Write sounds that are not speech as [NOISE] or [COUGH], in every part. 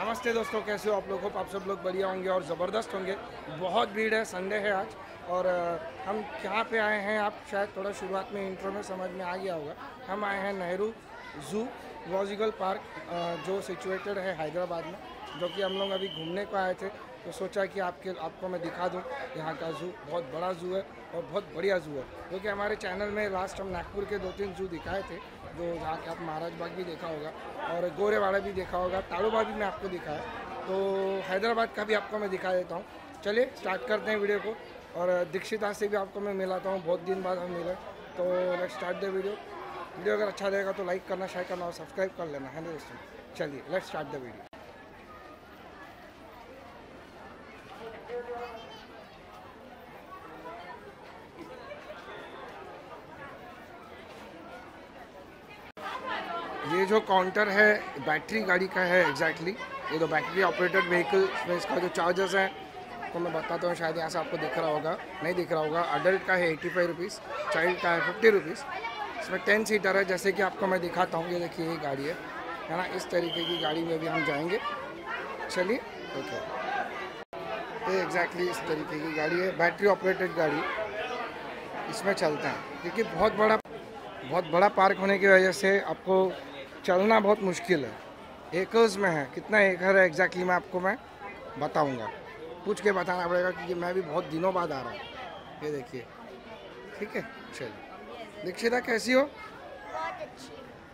नमस्ते दोस्तों, कैसे हो आप लोग? आप सब लोग बढ़िया होंगे और ज़बरदस्त होंगे। बहुत भीड़ है, संडे है आज, और हम कहाँ पे आए हैं, आप शायद थोड़ा शुरुआत में इंट्रो में समझ में आ गया होगा। हम आए हैं नेहरू जू वॉजिकल पार्क जो सिचुएटेड है हैदराबाद में, जो कि हम लोग अभी घूमने को आए थे। तो सोचा कि आपके, आपको मैं दिखा दूँ, यहाँ का जू बहुत बड़ा जू है और बहुत बढ़िया जू है। क्योंकि हमारे चैनल में लास्ट हम नागपुर के दो तीन जू दिखाए थे जो जहाँ के आप महाराज बाग भी देखा होगा और गोरेवाड़ा भी देखा होगा तालोबा भी मैं आपको दिखा है। तो हैदराबाद का भी आपको मैं दिखा देता हूँ। चलिए स्टार्ट करते हैं वीडियो को और दीक्षिता से भी आपको मैं मिलाता हूँ। बहुत दिन बाद हम मिले तो let start the video video अगर अच्छा रहेगा तो लाइक करना शेयर करना और सब्सक्राइब कर लेना, है ना दोस्तों? चलिए लेट्स स्टार्ट द वीडियो ये जो काउंटर है बैटरी गाड़ी का है एग्जैक्टली exactly. ये तो बैटरी ऑपरेटेड व्हीकल में इसका जो चार्जेस है तो मैं बताता हूँ, शायद यहाँ से आपको दिख रहा होगा, नहीं दिख रहा होगा. अडल्ट का है एटी फाइव रुपीज़ चाइल्ड का है फिफ्टी रुपीज़ इसमें टेन सीटर है, जैसे कि आपको मैं दिखाता हूँ, ये देखिए, ये गाड़ी है. है ना, इस तरीके की गाड़ी में भी हम जाएँगे. चलिए, ओके. ये एग्जैक्टली इस तरीके की गाड़ी है बैटरी ऑपरेटेड गाड़ी. इसमें चलते हैं, क्योंकि बहुत बड़ा बहुत बड़ा पार्क होने की वजह से आपको चलना बहुत मुश्किल है। एकर्स में है। कितना एकड़ है एग्जैक्टली मैं आपको मैं बताऊँगा। पूछ के बताना पड़ेगा क्योंकि मैं भी बहुत दिनों बाद आ रहा हूँ। ये देखिए। ठीक है? चलिए। दीक्षिता कैसी हो?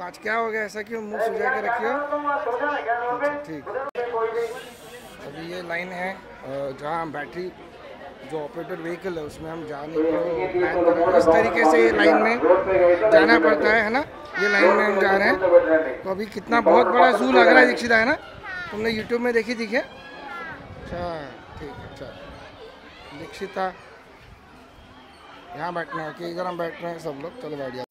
आज क्या हो गया? ऐसा क्यों मुँह सुझा के रखी अच्छा, ठीक। अभी ये लाइन है जहाँ बैटरी जो ऑपरेटेड व्हीकल है उसमें हम जाने को इस तरीके से ये लाइन में जाना पड़ता है है ना? ये लाइन में हम जा रहे हैं। तो अभी कितना बहुत बड़ा जू लग रहा है दीक्षिता है ना? तुमने यूट्यूब में देखी थी क्या? अच्छा ठीक है अच्छा दीक्षिता यहाँ बैठना है कि इधर हम बैठ रहे हैं सब लोग। चलो बैठ जाओ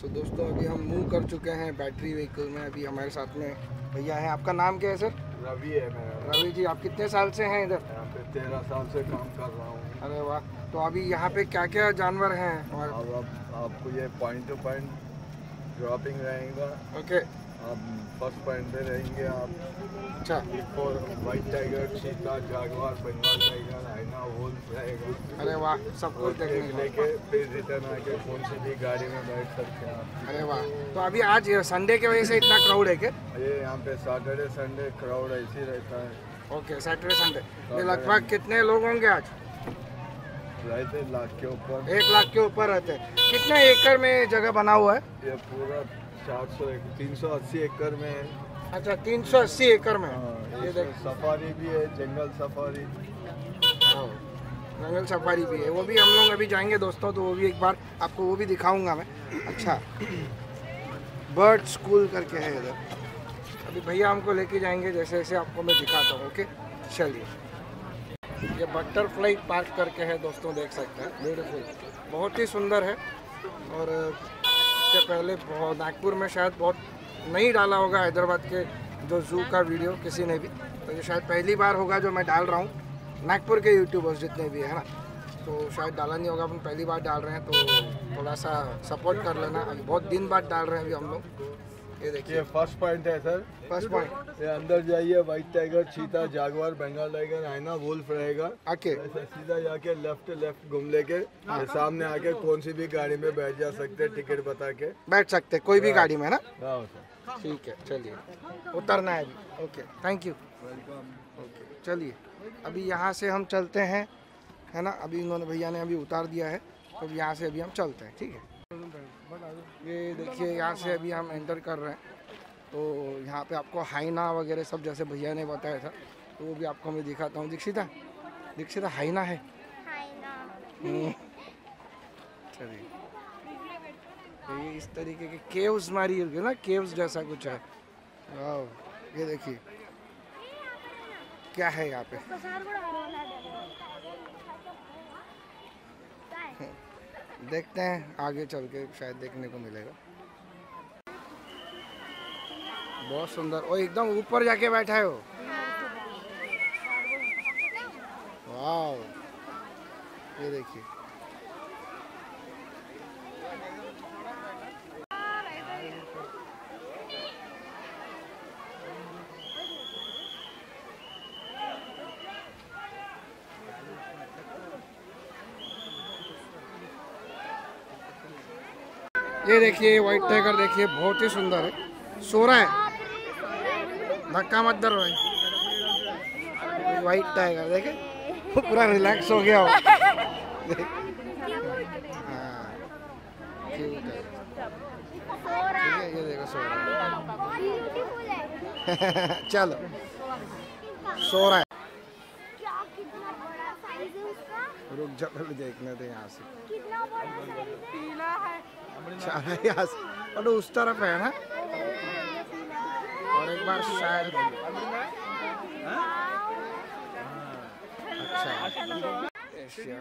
सो दोस्तों अभी हम मूव कर चुके हैं बैटरी व्हीकल में। अभी हमारे साथ में भैया है। आपका नाम क्या है सर रवि है मेरा। रवि जी आप कितने साल से हैं इधर? यहाँ पे तेरह साल से काम कर रहा हूँ। अरे वाह। तो अभी यहाँ पे क्या क्या जानवर हैं और अब आपको ये पॉइंट टू पॉइंट ड्रॉपिंग रहेगा। ओके आप फ़र्स्ट पॉइंट पे रहेंगे आप अच्छा। White tiger cheetah jaguar Bengal tiger hyena wolf रहेगा। अरे वाह सब कुछ देखने लेके फिर रिटर्न आके कौन सी भी गाड़ी में बैठ सकते हैं आप। अरे वाह तो अभी आज संडे की वजह से इतना क्राउड है क्या? ये यहाँ पे सैटरडे संडे क्राउड ऐसे रहता है। ओके सैटरडे संडे लगभग कितने लोग होंगे आज? रहते लाख के ऊपर। एक लाख के ऊपर रहते हैं। कितने एकड़ में जगह बना हुआ है? ये पूरा चार सौ तीन सौ अस्सी एकड़ में है। अच्छा तीन सौ अस्सी एकड़ में? हाँ, ये देख। सफारी भी है जंगल सफारी। हाँ, जंगल सफारी भी है। वो भी हम लोग अभी जाएँगे दोस्तों तो वो भी एक बार आपको वो भी दिखाऊँगा मैं। अच्छा। बर्ड स्कूल करके है इधर। अभी भैया हमको लेके जाएँगे जैसे जैसे आपको मैं दिखाता हूँ ओके? चलिए। ये बटरफ्लाई पार्क करके है, दोस्तों, देख सकते हैं। ब्यूटीफुल बहुत ही सुंदर है। और इसके पहले बहुत, नागपुर में शायद बहुत नहीं डाला होगा हैदराबाद के जो जू का वीडियो, किसी ने भी। तो ये शायद पहली बार होगा जो मैं डाल रहा हूँ। नागपुर के यूट्यूबर्स जितने भी है ना? तो शायद डाला नहीं होगा, अपन पहली बार डाल रहे हैं तो थोड़ा सा सपोर्ट कर लेना। अभी बहुत दिन बाद डाल रहे हैं अभी हम लोग। ये देखिए। फ़र्स्ट पॉइंट है सर फ़र्स्ट पॉइंट ये अंदर जाइए white tiger cheetah jaguar Bengal tiger hyena wolf रहेगा। आके। सीधा जाके लेफ़्ट लेफ़्ट घूम लेके सामने आके कौन सी भी गाड़ी में बैठ जा सकते हैं टिकट बता के। बैठ सकते हैं कोई भी गाड़ी में ना? हाँ ठीक है चलिए। उतरना है अभी। ओके थैंक यू ओके चलिए। अभी यहाँ से हम चलते हैं है ना? अभी इन्होंने भैया ने अभी उतार दिया है तो अभी यहाँ से अभी हम चलते हैं ठीक है? ये देखिए यहाँ से अभी हम एंटर कर रहे हैं। तो यहाँ पे आपको हाइना वगैरह सब जैसे भैया ने बताया था तो वो भी आपको मैं दिखाता हूँ। दीक्षिता दीक्षिता हाइना है? हम्म। चलिए। तो ये इस तरीके के केव्स मारी होगी ना केव्स जैसा कुछ है। वाह ये देखिए। क्या है यहाँ पे? देखते हैं आगे चल के शायद देखने को मिलेगा। बहुत सुंदर। और एकदम ऊपर जाके बैठा है वो। वाह ये देखिए। ये देखिए व्हाइट टाइगर देखिए बहुत ही सुंदर है। सो रहा है? धक्का मत दर भाई। व्हाइट टाइगर देखे? वो पूरा रिलैक्स हो गया हो। हाँ, है। है, ये देखो सो रहा है। है [LAUGHS] चलो। सो रहा है। क्या कितना बड़ा साइज़ है उसका? रुक जा देखने दे यहाँ से। कितना बड़ा पीला है। चला यहाँ से और उस तरफ है ना और एक बार शायद अच्छा एशिया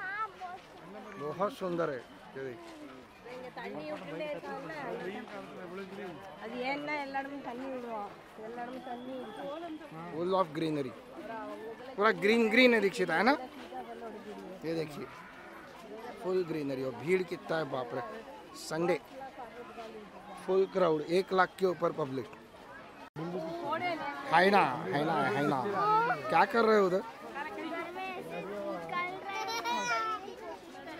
हाँ बहुत बहुत सुंदर है ये देख அது ஏன்னா எல்லா இடமும் தண்ணி விடுவோம் எல்லா இடமும் தண்ணி இருக்கும் फुल ऑफ ग्रीनरी पूरा ग्रीन ग्रीन है दीक्षित है ना ये देखिए फुल ग्रीनरी और भीड़ कितना है बाप रे। संडे। फुल क्राउड एक लाख के ऊपर पब्लिक है ना है ना है ना। क्या कर रहे हो उधर?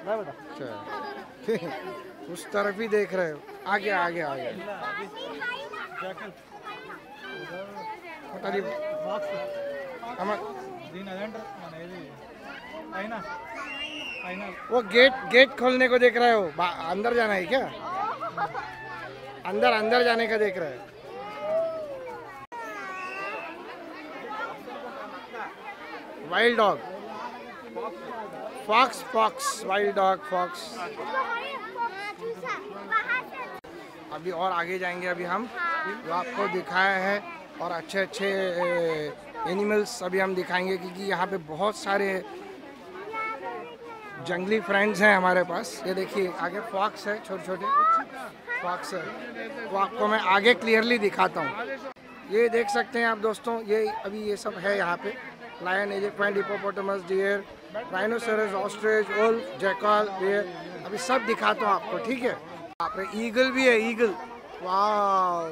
अच्छा। [LAUGHS] उस तरफ़ ही देख रहे हो। आगे आगे आगे। बताइए हम- वो गेट गेट खोलने को देख रहे हो अंदर जाना है क्या? अंदर अंदर जाने का देख रहे हो। Wild dog fox fox wild dog fox अभी और आगे जाएँगे अभी हम। जो आपको दिखाया है, और अच्छे अच्छे एनिमल्स अभी हम दिखाएँगे, क्योंकि यहाँ पे बहुत सारे जंगली फ्रेंड्स हैं हमारे पास। ये देखिए, आगे फॉक्स है छोटे छोटे फॉक्स है। वो आपको मैं आगे क्लियरली दिखाता हूँ। ये देख सकते हैं आप दोस्तों, ये अभी ये सब है यहाँ पे। Lion elephant hippopotamus deer rhinoceros ostrich wolf jackal bear अभी सब दिखाता हूँ आपको, ठीक है? आप ईगल भी है ईगल वाह